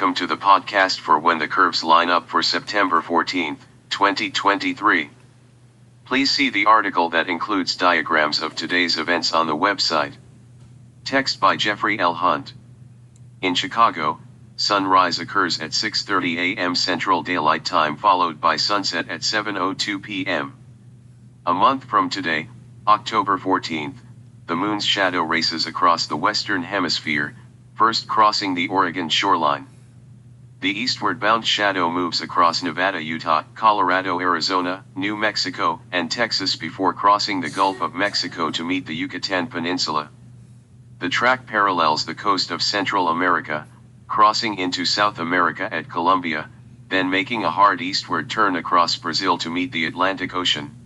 Welcome to the podcast for When the Curves Line Up for September 14, 2023. Please see the article that includes diagrams of today's events on the website. Text by Jeffrey L. Hunt. In Chicago, sunrise occurs at 6:30 a.m. Central Daylight Time followed by sunset at 7:02 p.m. A month from today, October 14th, the moon's shadow races across the western hemisphere, first crossing the Oregon shoreline. The eastward bound shadow moves across Nevada, Utah, Colorado, Arizona, New Mexico, and Texas before crossing the Gulf of Mexico to meet the Yucatan Peninsula. The track parallels the coast of Central America, crossing into South America at Colombia, then making a hard eastward turn across Brazil to meet the Atlantic Ocean.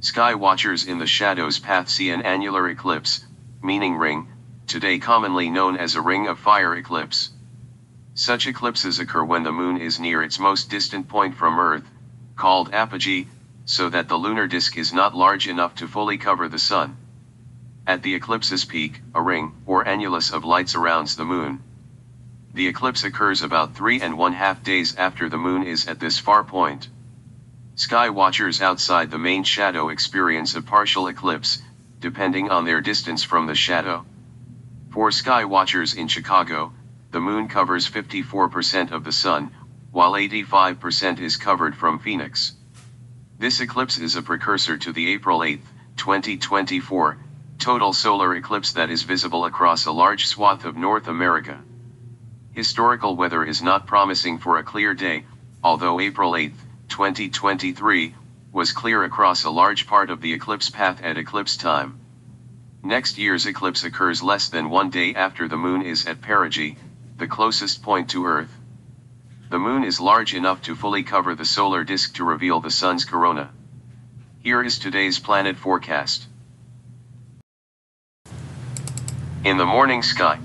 Sky watchers in the shadow's path see an annular eclipse, meaning ring, today commonly known as a ring of fire eclipse. Such eclipses occur when the moon is near its most distant point from Earth, called apogee, so that the lunar disk is not large enough to fully cover the sun. At the eclipse's peak, a ring, or annulus of light surrounds the moon. The eclipse occurs about three and one half days after the moon is at this far point. Sky watchers outside the main shadow experience a partial eclipse, depending on their distance from the shadow. For sky watchers in Chicago, the moon covers 54% of the sun, while 85% is covered from Phoenix. This eclipse is a precursor to the April 8, 2024, total solar eclipse that is visible across a large swath of North America. Historical weather is not promising for a clear day, although April 8, 2023, was clear across a large part of the eclipse path at eclipse time. Next year's eclipse occurs less than one day after the moon is at perigee, the closest point to Earth. The moon is large enough to fully cover the solar disk to reveal the sun's corona. Here is today's planet forecast. In the morning sky.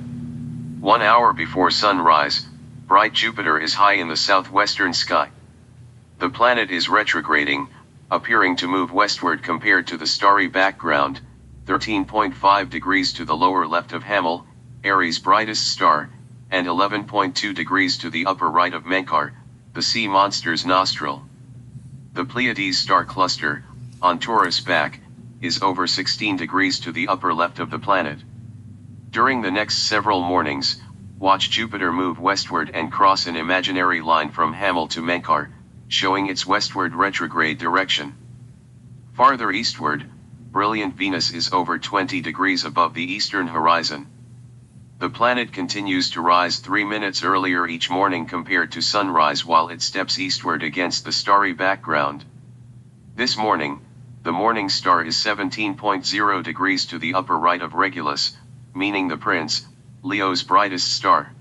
One hour before sunrise, bright Jupiter is high in the southwestern sky. The planet is retrograding, appearing to move westward compared to the starry background, 13.5 degrees to the lower left of Hamal, Aries' brightest star, and 11.2 degrees to the upper right of Menkar, the sea monster's nostril. The Pleiades star cluster, on Taurus back, is over 16 degrees to the upper left of the planet. During the next several mornings, watch Jupiter move westward and cross an imaginary line from Hamal to Menkar, showing its westward retrograde direction. Farther eastward, brilliant Venus is over 20 degrees above the eastern horizon. The planet continues to rise 3 minutes earlier each morning compared to sunrise while it steps eastward against the starry background. This morning, the morning star is 17.0 degrees to the upper right of Regulus, meaning the Prince, Leo's brightest star.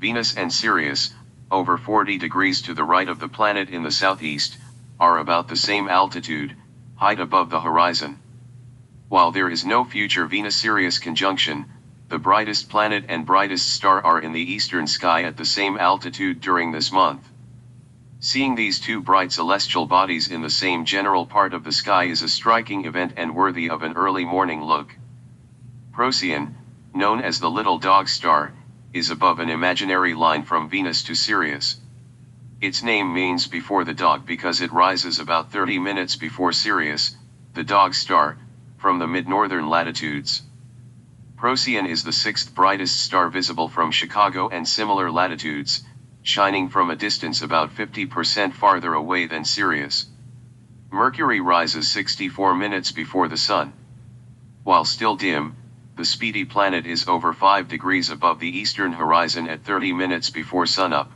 Venus and Sirius, over 40 degrees to the right of the planet in the southeast, are about the same altitude, height above the horizon. While there is no future Venus-Sirius conjunction, the brightest planet and brightest star are in the eastern sky at the same altitude during this month. Seeing these two bright celestial bodies in the same general part of the sky is a striking event and worthy of an early morning look. Procyon, known as the Little Dog Star, is above an imaginary line from Venus to Sirius. Its name means before the dog because it rises about 30 minutes before Sirius, the dog star, from the mid-northern latitudes. Procyon is the sixth brightest star visible from Chicago and similar latitudes, shining from a distance about 50% farther away than Sirius. Mercury rises 64 minutes before the Sun. While still dim, the speedy planet is over 5 degrees above the eastern horizon at 30 minutes before sunup.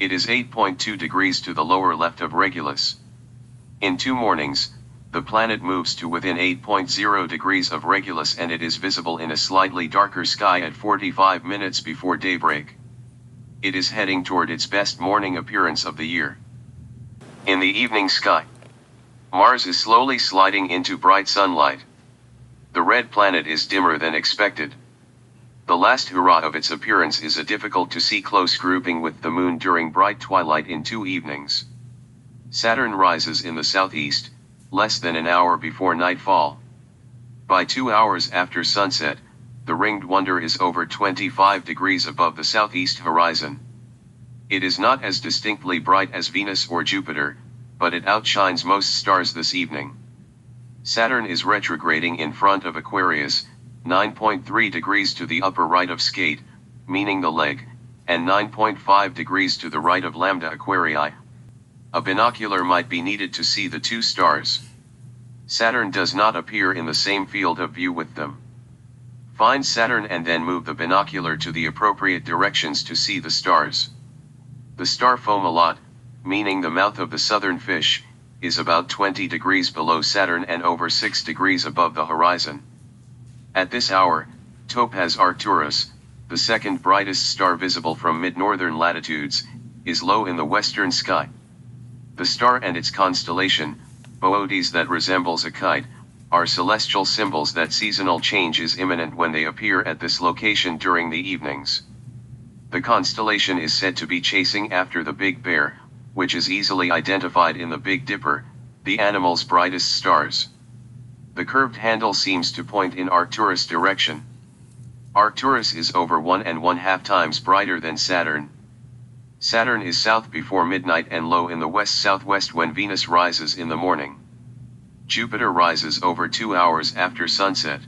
It is 8.2 degrees to the lower left of Regulus. In two mornings, the planet moves to within 8.0 degrees of Regulus and it is visible in a slightly darker sky at 45 minutes before daybreak. It is heading toward its best morning appearance of the year. In the evening sky, Mars is slowly sliding into bright sunlight. The red planet is dimmer than expected. The last hurrah of its appearance is a difficult to see close grouping with the moon during bright twilight in two evenings. Saturn rises in the southeast, less than an hour before nightfall. By two hours after sunset, the ringed wonder is over 25 degrees above the southeast horizon. It is not as distinctly bright as Venus or Jupiter, but it outshines most stars this evening. Saturn is retrograding in front of Aquarius, 9.3 degrees to the upper right of Skat, meaning the leg, and 9.5 degrees to the right of Lambda Aquarii. A binocular might be needed to see the two stars. Saturn does not appear in the same field of view with them. Find Saturn and then move the binocular to the appropriate directions to see the stars. The star Fomalhaut, meaning the mouth of the southern fish, is about 20 degrees below Saturn and over 6 degrees above the horizon. At this hour, Topaz Arcturus, the second brightest star visible from mid-northern latitudes, is low in the western sky. The star and its constellation, Boötes that resembles a kite, are celestial symbols that seasonal change is imminent when they appear at this location during the evenings. The constellation is said to be chasing after the Big Bear, which is easily identified in the Big Dipper, the animal's brightest stars. The curved handle seems to point in Arcturus direction. Arcturus is over one and one half times brighter than Saturn. Saturn is south before midnight and low in the west-southwest when Venus rises in the morning. Jupiter rises over two hours after sunset.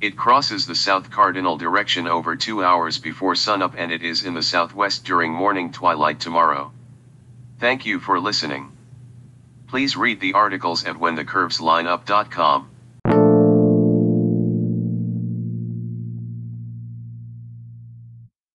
It crosses the south cardinal direction over two hours before sunup and it is in the southwest during morning twilight tomorrow. Thank you for listening. Please read the articles at whenthecurveslineup.com.